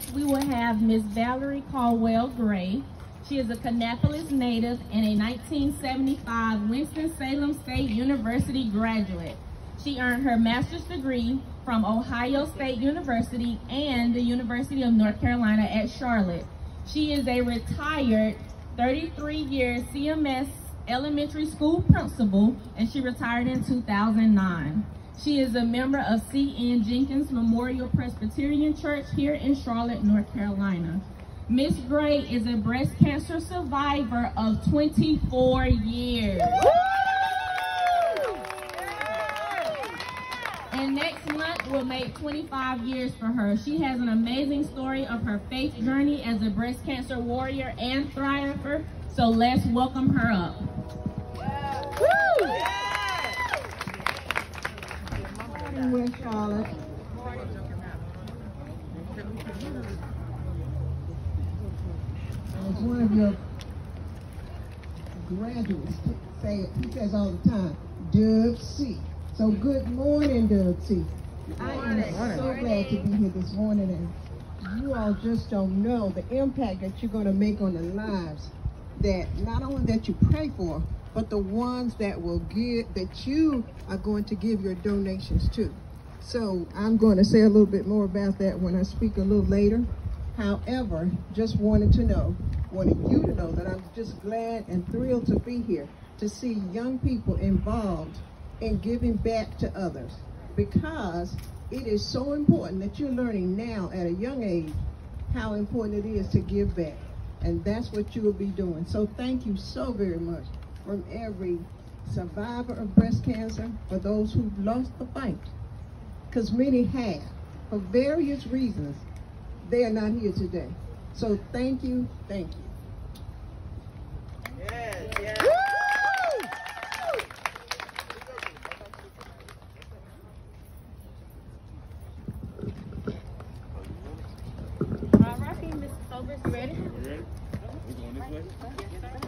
Next, we will have Miss Valerie Caldwell Gray. She is a Kannapolis native and a 1975 Winston-Salem State University graduate. She earned her master's degree from Ohio State University and the University of North Carolina at Charlotte. She is a retired 33-year CMS elementary school principal and she retired in 2009. She is a member of C.N. Jenkins Memorial Presbyterian Church here in Charlotte, North Carolina. Miss Gray is a breast cancer survivor of 24 years. And next month will make 25 years for her. She has an amazing story of her faith journey as a breast cancer warrior and thriver. So let's welcome her up. Morning, West Charlotte. As one of your graduates say, he says all the time, Dub C. So good morning, Dub C. I am so glad to be here this morning, and you all just don't know the impact that you're going to make on the lives that not only that you pray for, but the ones that will give, that you are going to give your donations to. So I'm going to say a little bit more about that when I speak a little later. However, just wanted to know, wanted you to know that I'm just glad and thrilled to be here to see young people involved in giving back to others because it is so important that you're learning now at a young age how important it is to give back. And that's what you will be doing. So thank you so very much from every survivor of breast cancer, for those who've lost the fight, because many have, for various reasons, they are not here today. So thank you, thank you. Yes, yes. All right, Ms. Sobers, you ready? You ready? We going this way?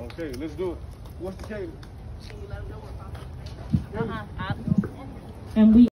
Okay, let's do it. What's the cadence? And we